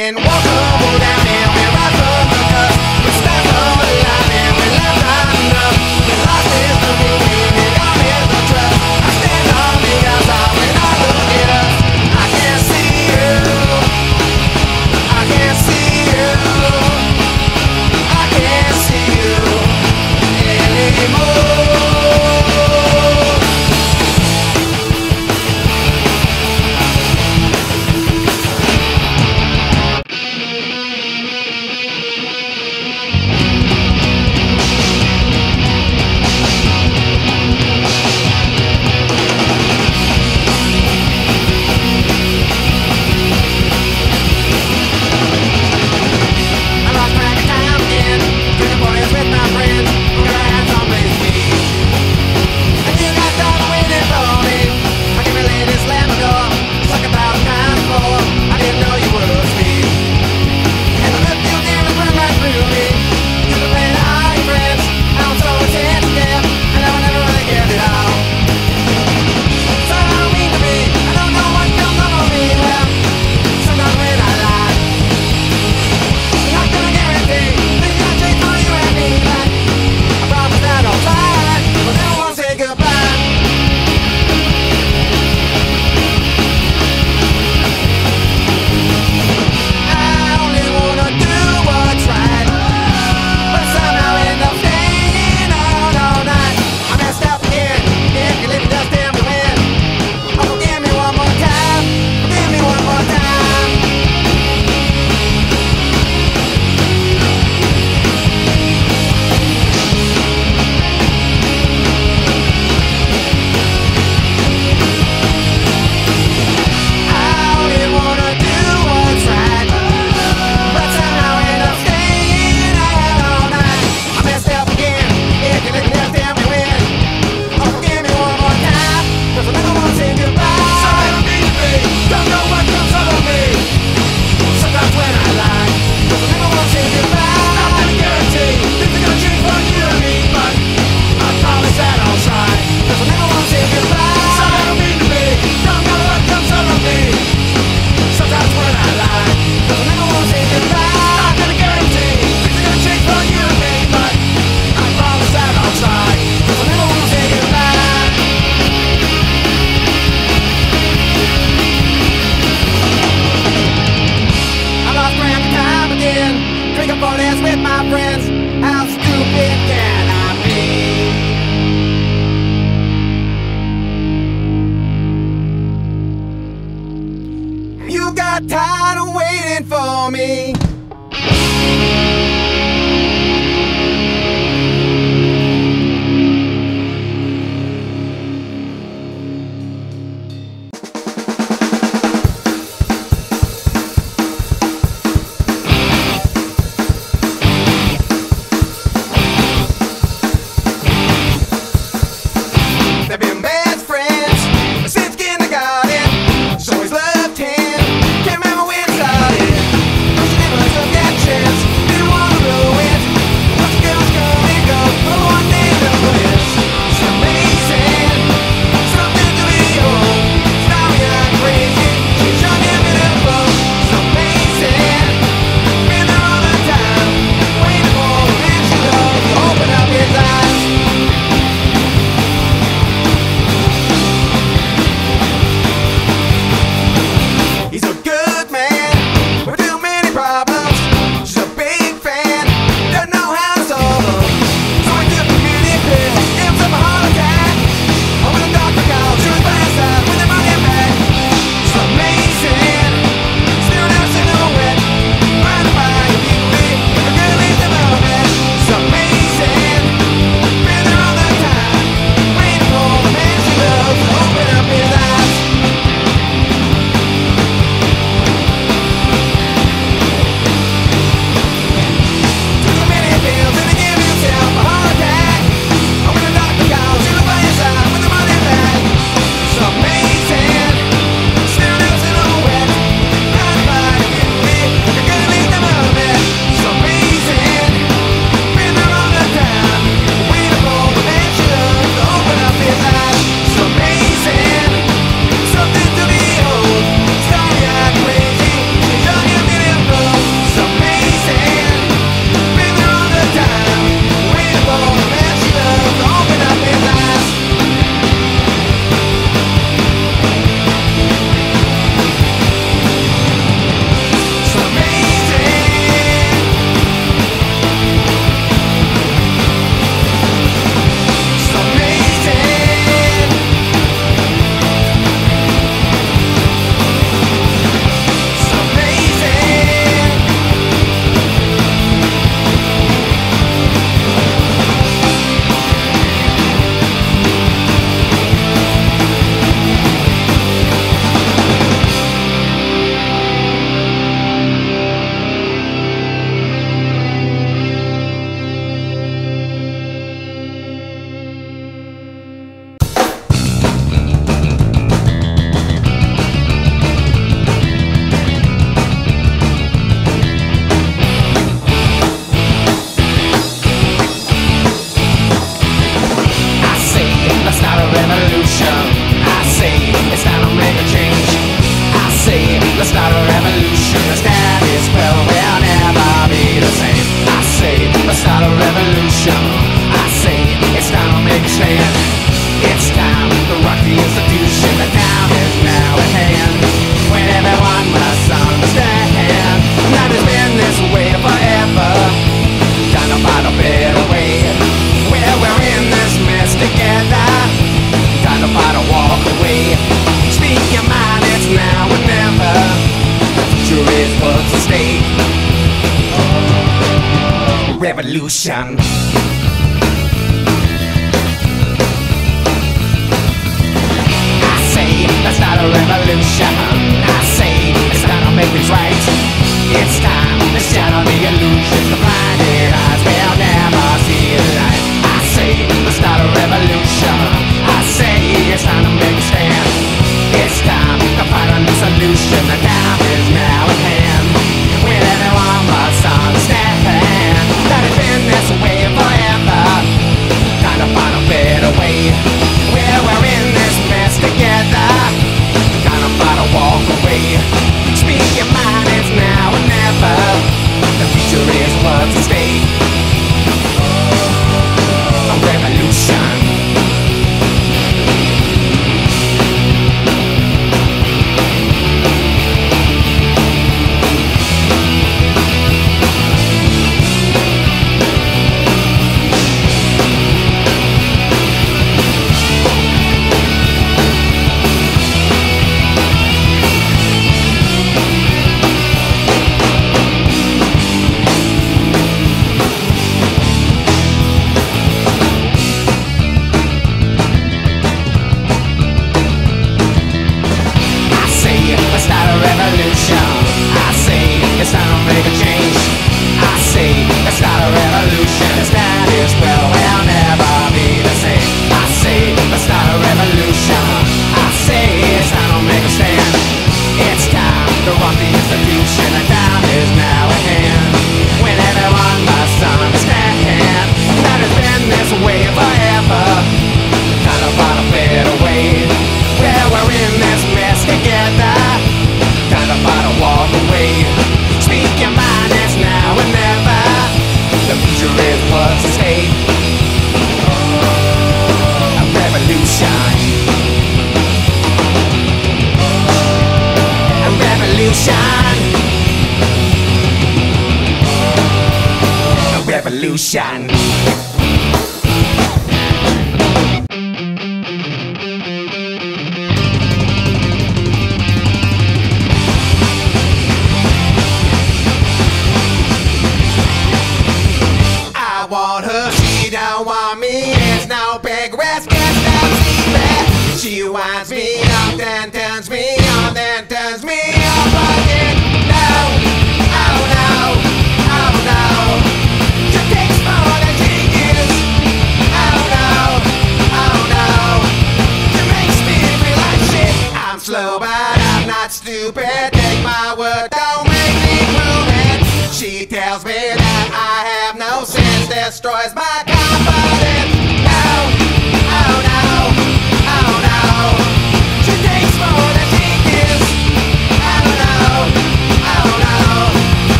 and walk tumble Satan. I say that's not a revolution. I say it's time to make things right. It's time to shatter the illusion. The blinded eyes will never see light. I say that's not a revolution. I say it's time to make a stand. It's time to find a new solution. The time is now at hand. With everyone must. away. Well, we're in this mess together. Gonna fight walk away. Speak your mind, it's now or never. The future is what's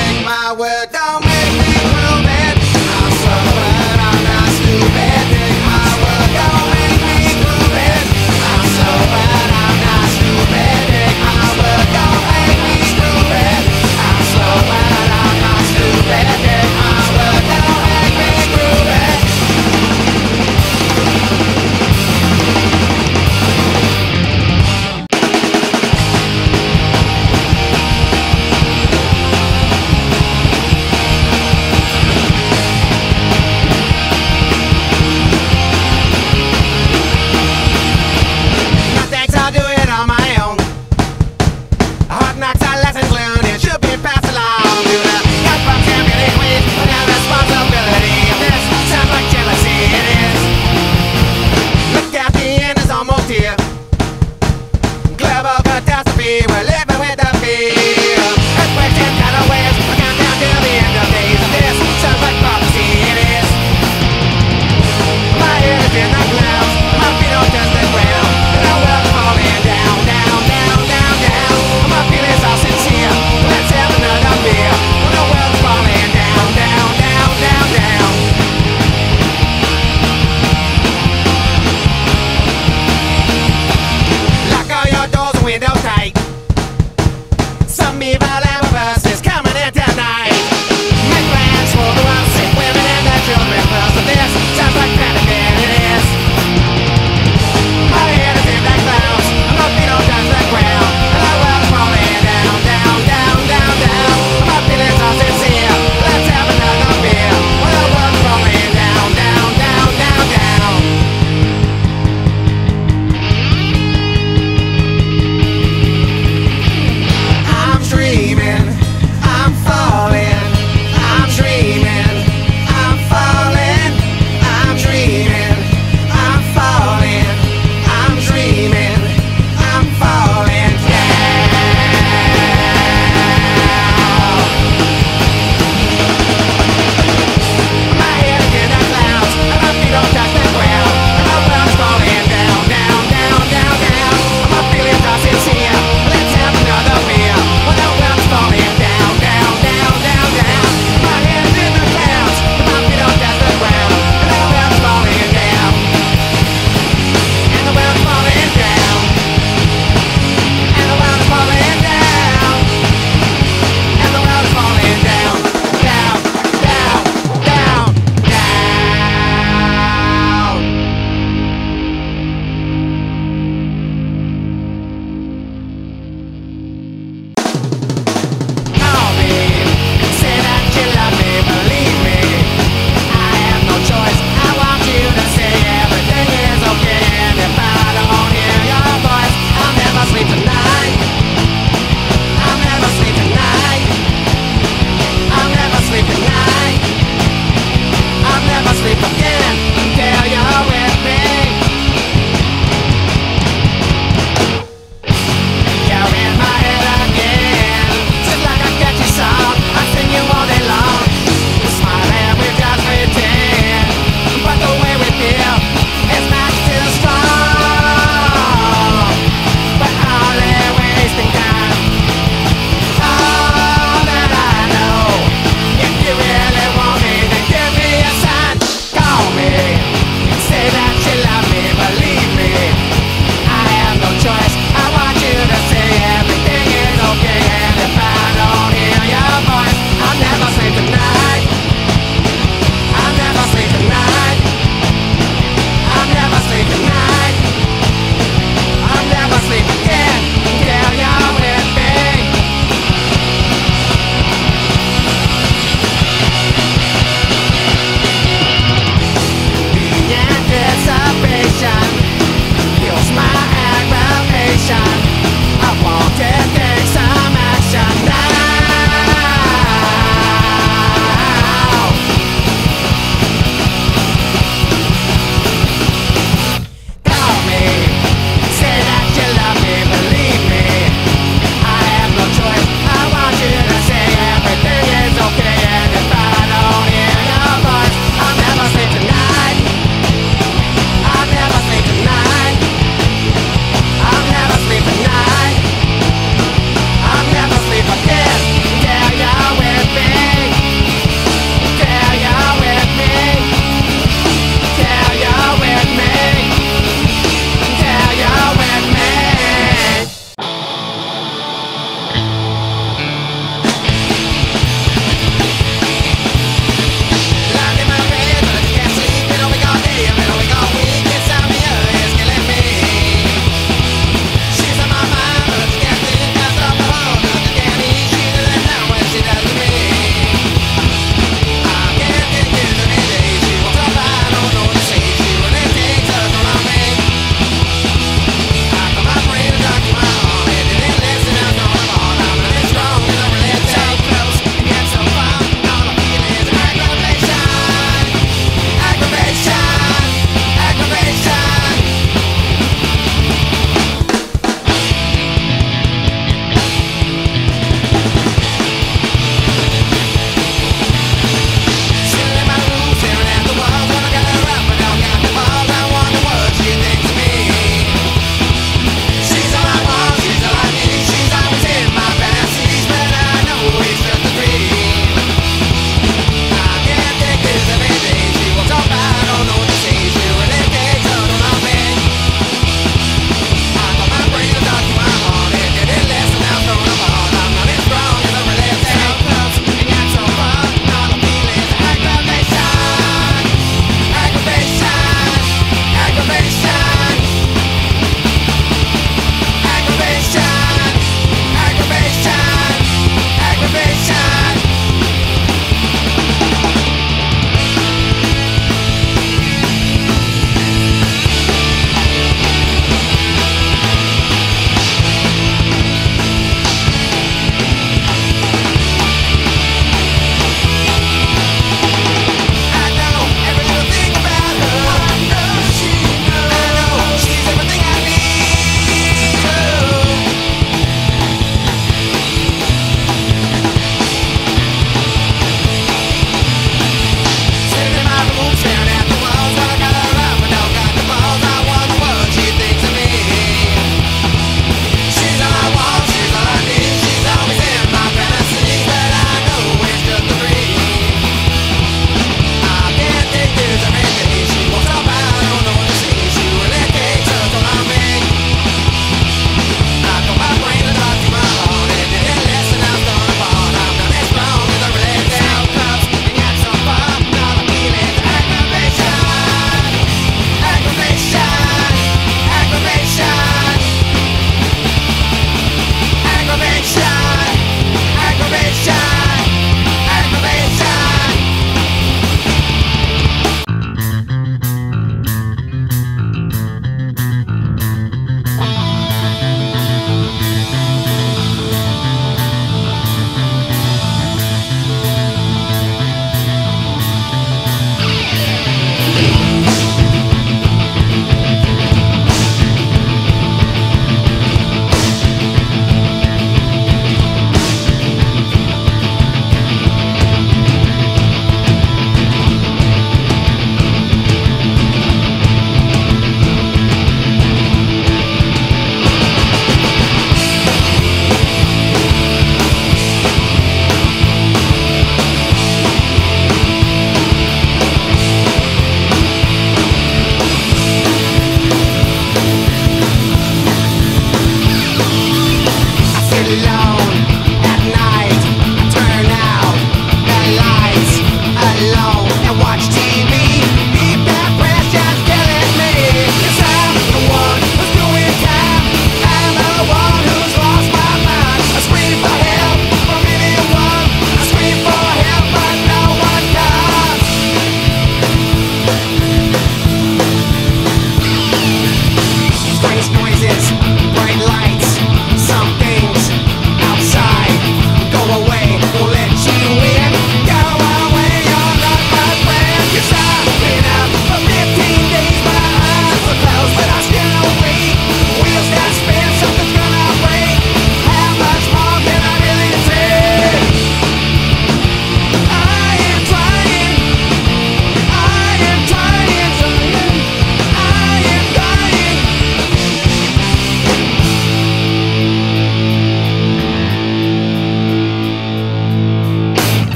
Take my word, don't make me grow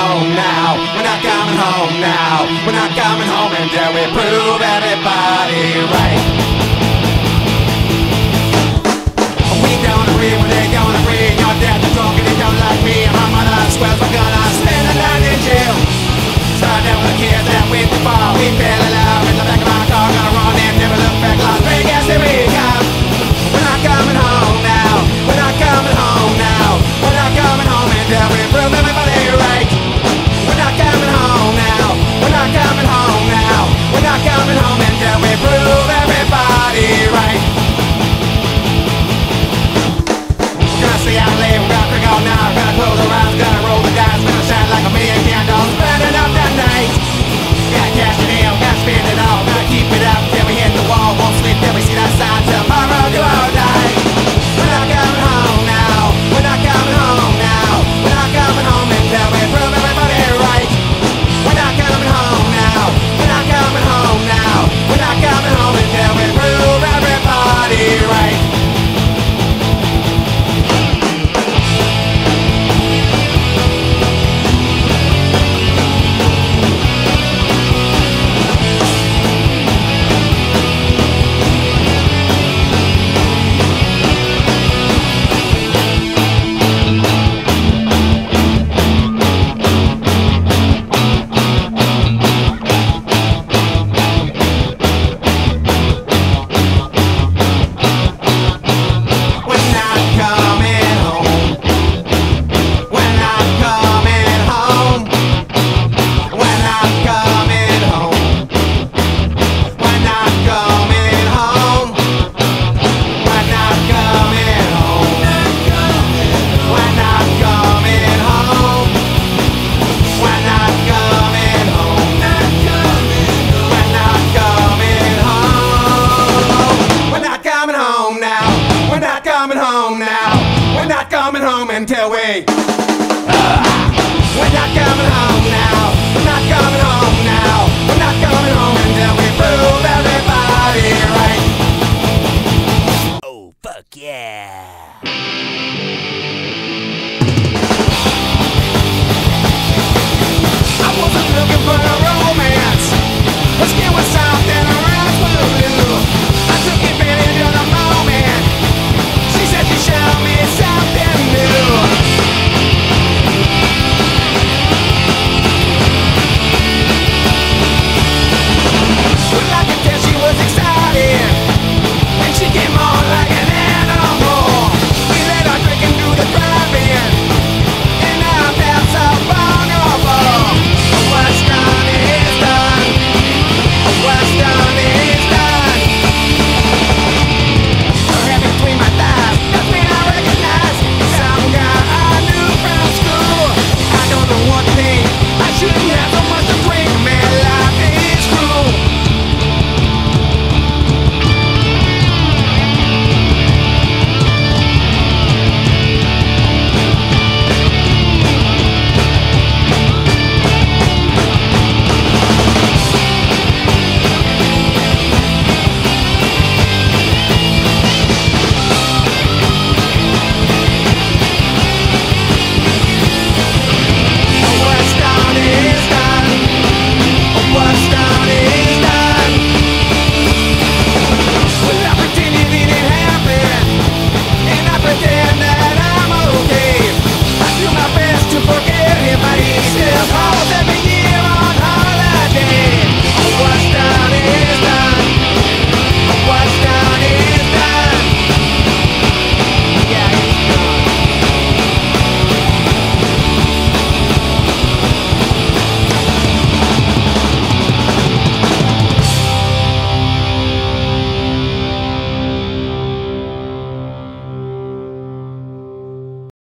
home now. We're not coming home now. We're not coming home until we prove everybody right. We don't agree when they don't agree. Your dad is drunk and they don't like me. And my mother swears we're gonna spend a night in jail. Start down with the kids that we fall. We fell in love in the back of my car. Gonna run and never look back. Lost moment that we prove everybody right. now. We're not coming home until we. Uh, we're not coming home now.